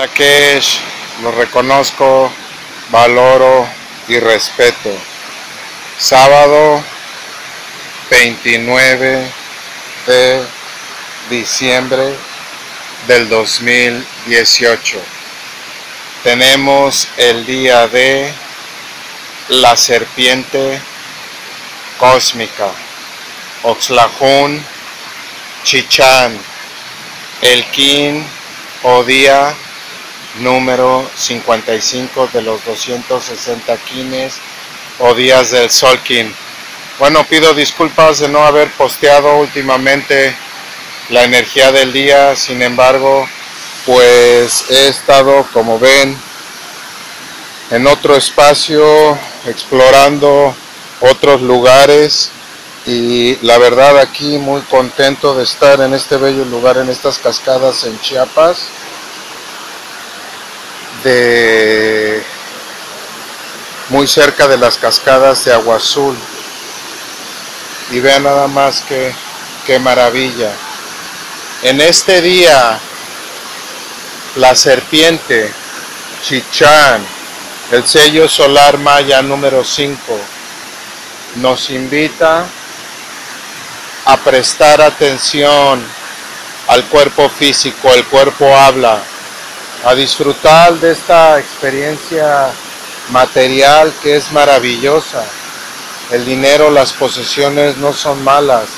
Takesh, lo reconozco, valoro y respeto. Sábado 29 de diciembre del 2018. Tenemos el día de la serpiente cósmica, Oxlajun, Chichán, el Kin o día número 55 de los 260 kines o días del Solkin. Bueno, pido disculpas de no haber posteado últimamente la energía del día, sin embargo, pues he estado, como ven, en otro espacio, explorando otros lugares y la verdad aquí muy contento de estar en este bello lugar, en estas cascadas en Chiapas de muy cerca de las cascadas de Agua Azul. Y vean nada más que, qué maravilla. En este día, la serpiente, Chichán, el sello solar maya número 5, nos invita a prestar atención al cuerpo físico, el cuerpo habla, a disfrutar de esta experiencia material que es maravillosa. El dinero, las posesiones no son malas.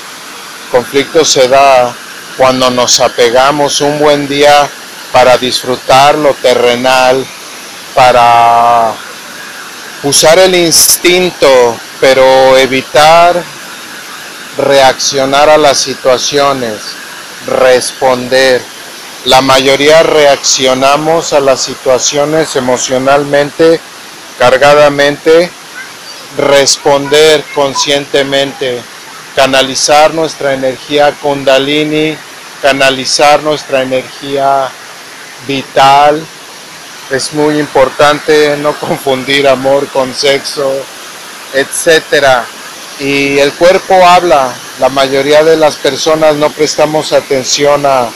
conflicto se da cuando nos apegamos un buen día para disfrutar lo terrenal, para usar el instinto, pero evitar reaccionar a las situaciones, responder la mayoría reaccionamos a las situaciones emocionalmente, cargadamente, responder conscientemente, canalizar nuestra energía kundalini, canalizar nuestra energía vital. Es muy importante no confundir amor con sexo, etcétera. Y el cuerpo habla, la mayoría de las personas no prestamos atención a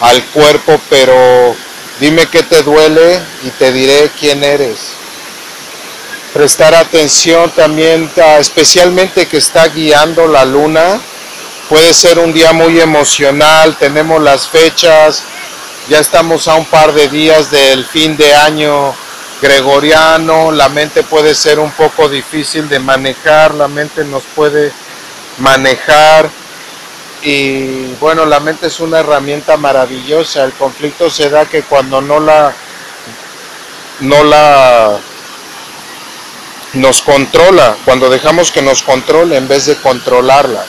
al cuerpo, pero dime qué te duele y te diré quién eres. Prestar atención también, especialmente que está guiando la luna. Puede ser un día muy emocional, tenemos las fechas, ya estamos a un par de días del fin de año gregoriano, la mente puede ser un poco difícil de manejar, la mente nos puede manejar y bueno, la mente es una herramienta maravillosa. El conflicto se da que cuando no la no la nos controla, cuando dejamos que nos controle en vez de controlarlas.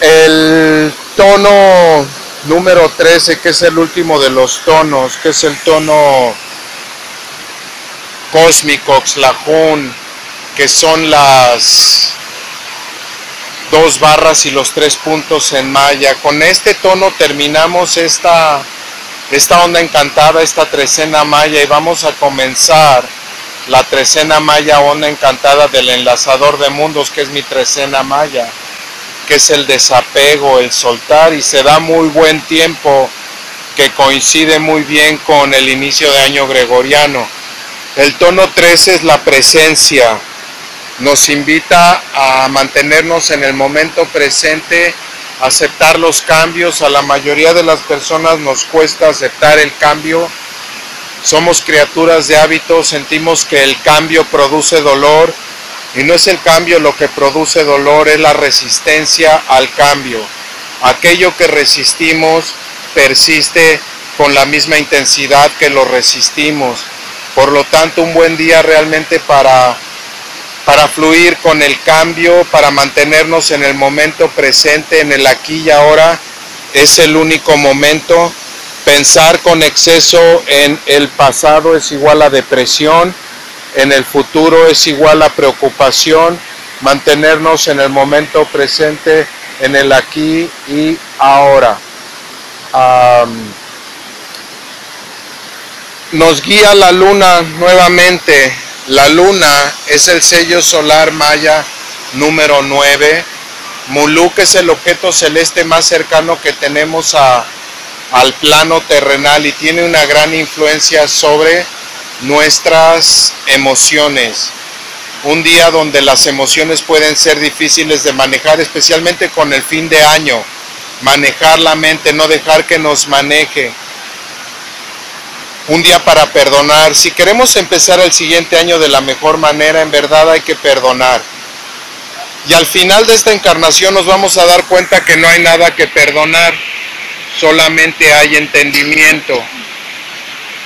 El tono número 13, que es el último de los tonos, que es el tono cósmico, Xlajun, que son las dos barras y los tres puntos en maya. Con este tono terminamos esta, esta onda encantada, esta trecena maya y vamos a comenzar la trecena maya onda encantada del enlazador de mundos que es mi trecena maya que es el desapego, el soltar y se da muy buen tiempo que coincide muy bien con el inicio de año gregoriano. El tono 13 es la presencia, nos invita a mantenernos en el momento presente, aceptar los cambios. A la mayoría de las personas nos cuesta aceptar el cambio. Somos criaturas de hábitos, sentimos que el cambio produce dolor y no es el cambio lo que produce dolor, es la resistencia al cambio. Aquello que resistimos persiste con la misma intensidad que lo resistimos. Por lo tanto, un buen día realmente para para fluir con el cambio, para mantenernos en el momento presente, en el aquí y ahora. Es el único momento. Pensar con exceso en el pasado es igual a depresión, en el futuro es igual a preocupación. Mantenernos en el momento presente, en el aquí y ahora. nos guía la luna nuevamente la luna es el sello solar maya número 9. Muluk es el objeto celeste más cercano que tenemos a, al plano terrenal y tiene una gran influencia sobre nuestras emociones. Un día donde las emociones pueden ser difíciles de manejar, especialmente con el fin de año. Manejar la mente, no dejar que nos maneje. Un día para perdonar. Si queremos empezar el siguiente año de la mejor manera, en verdad hay que perdonar. Y al final de esta encarnación nos vamos a dar cuenta que no hay nada que perdonar, solamente hay entendimiento.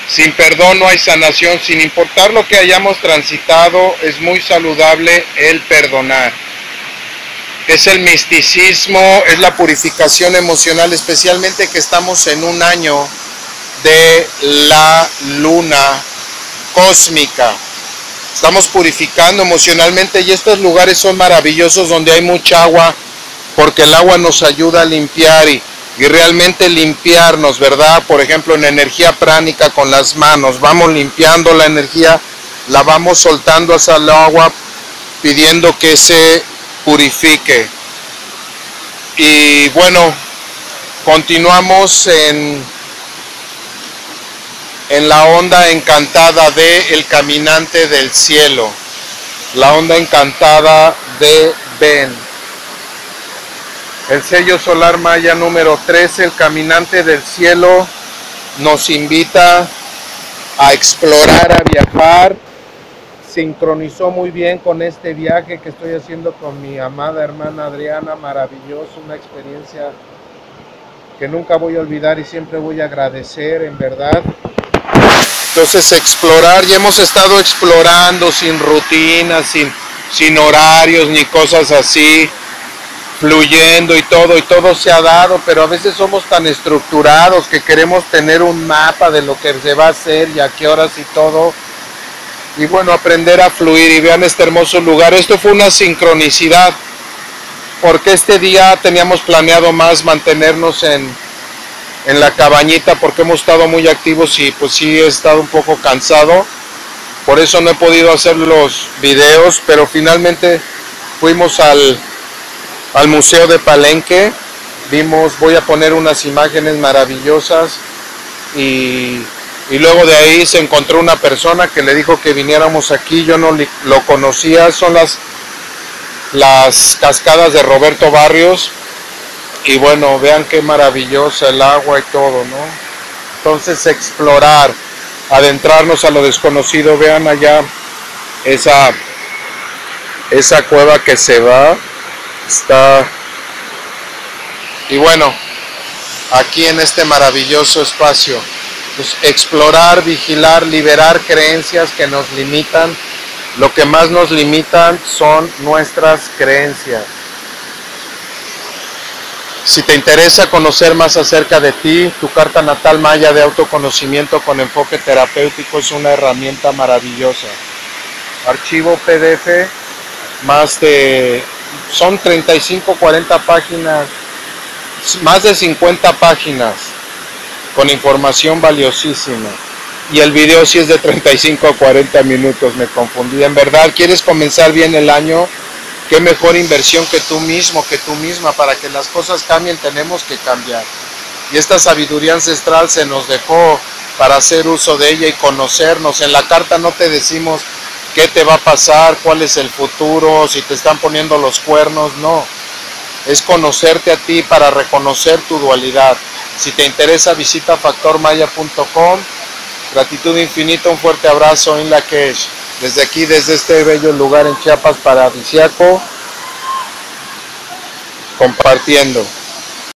Sin perdón no hay sanación, sin importar lo que hayamos transitado, es muy saludable el perdonar. Es el misticismo, es la purificación emocional, especialmente que estamos en un año de la luna cósmica. Estamos purificando emocionalmente y estos lugares son maravillosos donde hay mucha agua, porque el agua nos ayuda a limpiar y, y realmente limpiarnos, ¿verdad? Por ejemplo, en energía pránica con las manos, vamos limpiando la energía, la vamos soltando hacia el agua, pidiendo que se purifique. Y bueno, continuamos en en la onda encantada de El Caminante del Cielo, la onda encantada de Ben. El sello solar maya número 13, El Caminante del Cielo, nos invita a explorar, a viajar. Sincronizó muy bien con este viaje que estoy haciendo con mi amada hermana Adriana, maravilloso, una experiencia que nunca voy a olvidar y siempre voy a agradecer, en verdad. Entonces explorar, ya hemos estado explorando sin rutinas, sin, sin horarios ni cosas así, fluyendo y todo, y todo se ha dado, pero a veces somos tan estructurados que queremos tener un mapa de lo que se va a hacer y a qué horas y todo. Y bueno, aprender a fluir y vean este hermoso lugar. Esto fue una sincronicidad, porque este día teníamos planeado más mantenernos en, en la cabañita porque hemos estado muy activos y pues sí he estado un poco cansado. Por eso no he podido hacer los videos, pero finalmente fuimos al, al Museo de Palenque. Vimos, voy a poner unas imágenes maravillosas y, y luego de ahí se encontró una persona que le dijo que viniéramos aquí. Yo no lo conocía, son las, las cascadas de Roberto Barrios y bueno, vean qué maravillosa el agua y todo, ¿no? Entonces explorar, adentrarnos a lo desconocido, vean allá esa, esa cueva que se va, está... Y bueno, aquí en este maravilloso espacio, pues explorar, vigilar, liberar creencias que nos limitan. Lo que más nos limitan son nuestras creencias. Si te interesa conocer más acerca de ti, tu carta natal maya de autoconocimiento con enfoque terapéutico es una herramienta maravillosa. Archivo PDF, más de, son 35, 40 páginas, más de 50 páginas con información valiosísima. Y el video sí es de 35 a 40 minutos, me confundí. En verdad, ¿quieres comenzar bien el año? Qué mejor inversión que tú mismo, que tú misma, para que las cosas cambien tenemos que cambiar. Y esta sabiduría ancestral se nos dejó para hacer uso de ella y conocernos. En la carta no te decimos qué te va a pasar, cuál es el futuro, si te están poniendo los cuernos, no. Es conocerte a ti para reconocer tu dualidad. Si te interesa, visita factormaya.com. Gratitud infinita, un fuerte abrazo en la que desde aquí, desde este bello lugar en Chiapas paradisiaco, compartiendo.